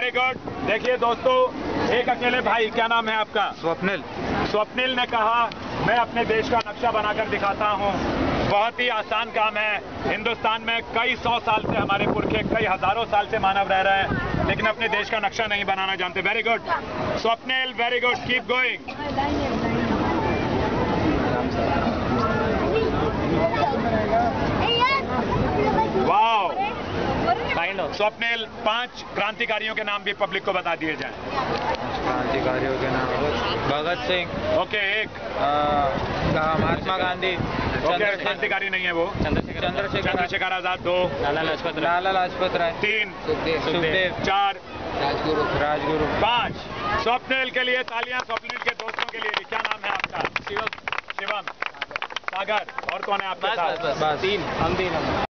Very good. देखिए दोस्तों एक अकेले भाई क्या नाम है आपका? स्वप्निल। स्वप्निल ने कहा मैं अपने देश का नक्शा बनाकर दिखाता हूँ। बहुत ही आसान काम है। हिंदुस्तान में कई सौ साल से हमारे पुरखे कई हज़ारों साल से मानव रह रहे हैं लेकिन अपने देश का नक्शा नहीं बनाना जानते। Very good Swapnil very good keep going Swapnil पाँच क्रांतिकारियों के नाम भी पब्लिक को बता दिए जाए। क्रांतिकारियों के नाम भगत सिंह। ओके एक। महात्मा गांधी ओके क्रांतिकारी नहीं है वो। चंद्रशेखर चंद्रशेखर आज़ाद दो। लाला लाजपत राय। लाला लाजपत राय। तीन। सुखदेव। चार। राजगुरु। राजगुरु। पाँच। स्वप्निल के लिए तालियाँ स्वप्निल के दोस्तों के लिए क्या नाम है आपका? शिवम। शिवम। सागर। और कौन है आपके साथ? बस। तीन। हम तीन